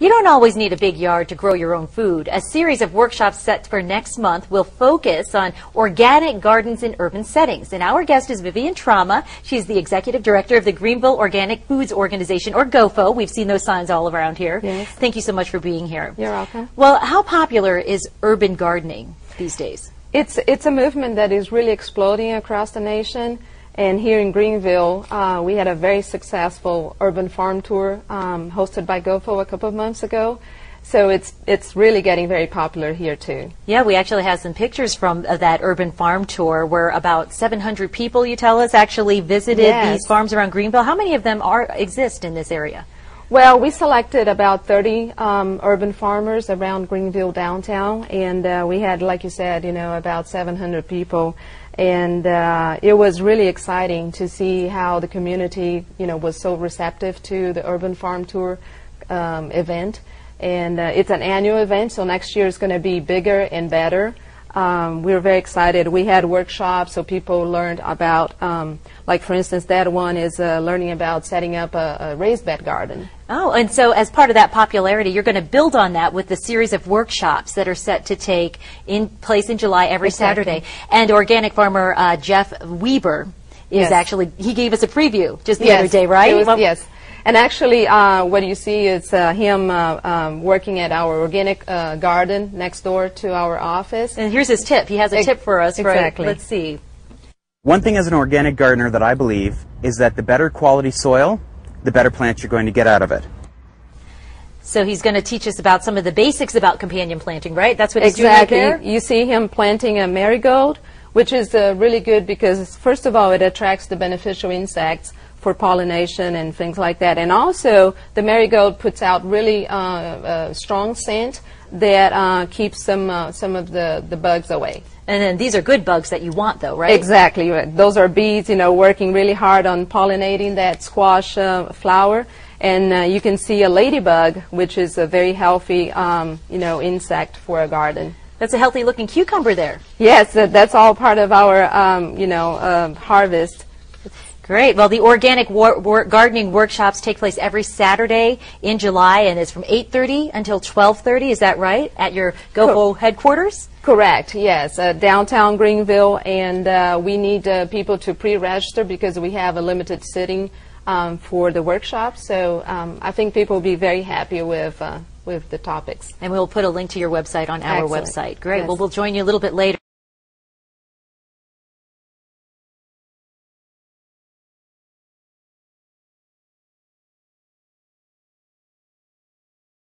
You don't always need a big yard to grow your own food. A series of workshops set for next month will focus on organic gardens in urban settings. And our guest is Vivian Trauma. She's the executive director of the Greenville Organic Foods Organization, or GOFO. We've seen those signs all around here. Yes. Thank you so much for being here. You're welcome. Well, how popular is urban gardening these days? It's it's a movement that is really exploding across the nation. And here in Greenville, uh, we had a very successful urban farm tour um, hosted by GOFO a couple of months ago. So it's it's really getting very popular here too. Yeah, we actually have some pictures from uh, that urban farm tour where about 700 people, you tell us, actually visited Yes. these farms around Greenville. How many of them are exist in this area? Well, we selected about 30 um, urban farmers around Greenville downtown, and uh, we had, like you said, you know, about 700 people, and uh, it was really exciting to see how the community, you know, was so receptive to the urban farm tour um, event. And uh, it's an annual event, so next year is going to be bigger and better. Um, we were very excited. We had workshops, so people learned about, um, like for instance, that one is uh, learning about setting up a, a raised bed garden. Oh, and so as part of that popularity, you're going to build on that with the series of workshops that are set to take in place in July every Exactly. Saturday. And organic farmer uh, Jeff Weber is Yes. actually, he gave us a preview just the Yes, other day, right? was- Well, yes. And actually, uh, what you see is uh, him uh, um, working at our organic uh, garden next door to our office. And here's his tip. He has a tip for us, right? exactly. Let's see. One thing as an organic gardener that I believe is that the better quality soil, the better plants you're going to get out of it. So he's going to teach us about some of the basics about companion planting, right? That's what he's doing right Exactly. there? You see him planting a marigold, which is uh, really good because, first of all, it attracts the beneficial insects for pollination and things like that. And also, the marigold puts out really uh, uh, strong scent that uh, keeps some, uh, some of the, the bugs away. And then these are good bugs that you want, though, right? Exactly. right. Those are bees, you know, working really hard on pollinating that squash uh, flower. And uh, you can see a ladybug, which is a very healthy, um, you know, insect for a garden. That's a healthy looking cucumber there. Yes, that's all part of our, um, you know, uh, harvest. Great. Well, the organic war- war- gardening workshops take place every Saturday in July, and it's from 8:30 until 12:30. Is that right? At your GoFo headquarters. Correct. Yes, uh, downtown Greenville, and uh, we need uh, people to pre-register because we have a limited sitting um, for the workshop. So um, I think people will be very happy with uh, with the topics. And we'll put a link to your website on our Excellent. website. Great. Yes. Well, we'll join you a little bit later.